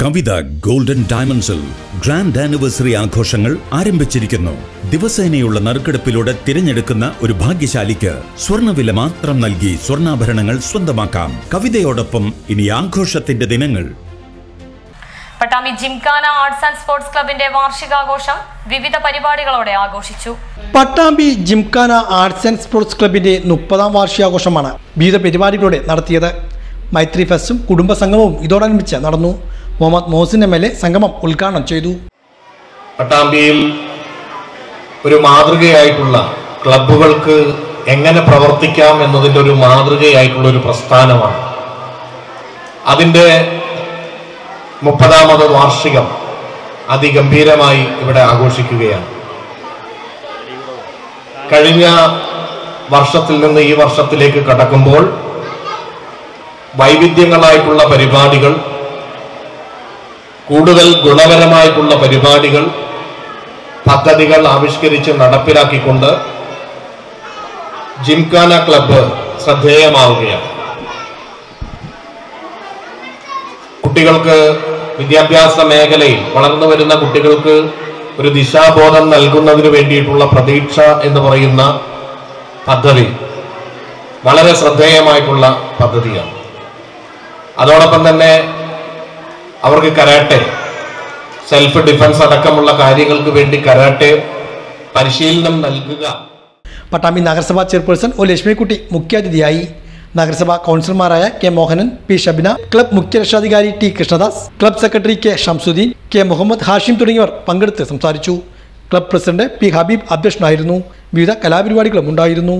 കവിത golden ഡയമണ്ട്സിൽ grand anniversary ആഘോഷങ്ങൾ ആരംഭിച്ചിരിക്കുന്നു. ദിവസേനയുള്ള നറുക്കെടുപ്പിലൂടെ തിരഞ്ഞെടുക്കുന്ന ഒരു ഭാഗ്യശാലിക്ക് സ്വർണവില മാത്രം നൽകി സ്വർണാഭരണങ്ങൾ സ്വന്തമാക്കാം. കവിതയോടൊപ്പം ഇനി ആഘോഷത്തിന്റെ ദിനങ്ങൾ. Pattambi Gymkhana arts and sports ക്ലബിന്റെ വാർഷികാഘോഷം വിവിധ പരിപാടികളോടെ ആഘോഷിച്ചു. Pattambi Gymkhana arts and sports ക്ലബിന്റെ മുപ്പതാം വാർഷികാഘോഷമാണ് വിവിധ പരിപാടികളോടെ നടത്തിയത്. മൈത്രി ഫെസ്റ്റും കുടുംബ സംഗമവും ഇതോടനുബന്ധിച്ച് നടന്നു. Muhammad Mohsin M L A സംഗമം ഉദ്ഘാടനം ചെയ്തു. പട്ടാമ്പിയിൽ ഒരു മാതൃകയായിട്ടുള്ള ക്ലബുകൾക്ക് എങ്ങനെ പ്രവർത്തിക്കാം എന്നതിന്റെ ഒരു മാതൃകയായിട്ടുള്ള ഒരു പ്രസ്ഥാനമാണ്. അതിന്റെ മുപ്പതാമത് വാർഷികം അതിഗംഭീരമായി ഇവിടെ ആഘോഷിക്കുകയാണ്. കഴിഞ്ഞ വർഷത്തിൽ നിന്ന് ഈ വർഷത്തിലേക്ക് കടക്കുമ്പോൾ വൈവിധ്യങ്ങളായിട്ടുള്ള പരിപാടികൾ കൂടുതൽ ഗുണപരമായിട്ടുള്ള പരിപാടികൾ പദ്ധതികൾ ആവിഷ്കരിച്ച് നടപ്പിലാക്കിക്കൊണ്ട് ജിംഖാന ക്ലബ്ബ് ശ്രദ്ധേയമാവുകയാണ്. കുട്ടികൾക്ക് വിദ്യാഭ്യാസ മേഖലയിൽ വളർന്നു വരുന്ന കുട്ടികൾക്ക് ഒരു ദിശാബോധം നൽകുന്നതിന് വേണ്ടിയിട്ടുള്ള പ്രതീക്ഷ എന്ന് പറയുന്ന പദ്ധതി വളരെ ശ്രദ്ധേയമായിട്ടുള്ള പദ്ധതിയാണ്. അതോടൊപ്പം തന്നെ അവർക്ക് കരാട്ടെ. സെൽഫ് ഡിഫൻസ് അടക്കമുള്ള കാര്യങ്ങൾക്ക് വേണ്ടി കരാട്ടെ പരിശീലനം നൽകുക. പട്ടാമ്പി നഗരസഭാ ചെയർപേഴ്സൺ ഒ ലക്ഷ്മിക്കുട്ടി മുഖ്യാതിഥിയായി. നഗരസഭാ കൗൺസിലർമാരായ K Mohanan P Shabina club മുഖ്യ രക്ഷാധികാരി T Krishnadas club secretary K Shamsuddin K Muhammad Hashim തുടങ്ങിയവർ പങ്കെടുത്ത് സംസാരിച്ചു. ക്ലബ് പ്രസിഡന്റ് പി ഹബീബ് അധ്യക്ഷനായിരുന്നു. വിവിധ കലാപരിപാടികളും ഉണ്ടായിരുന്നു.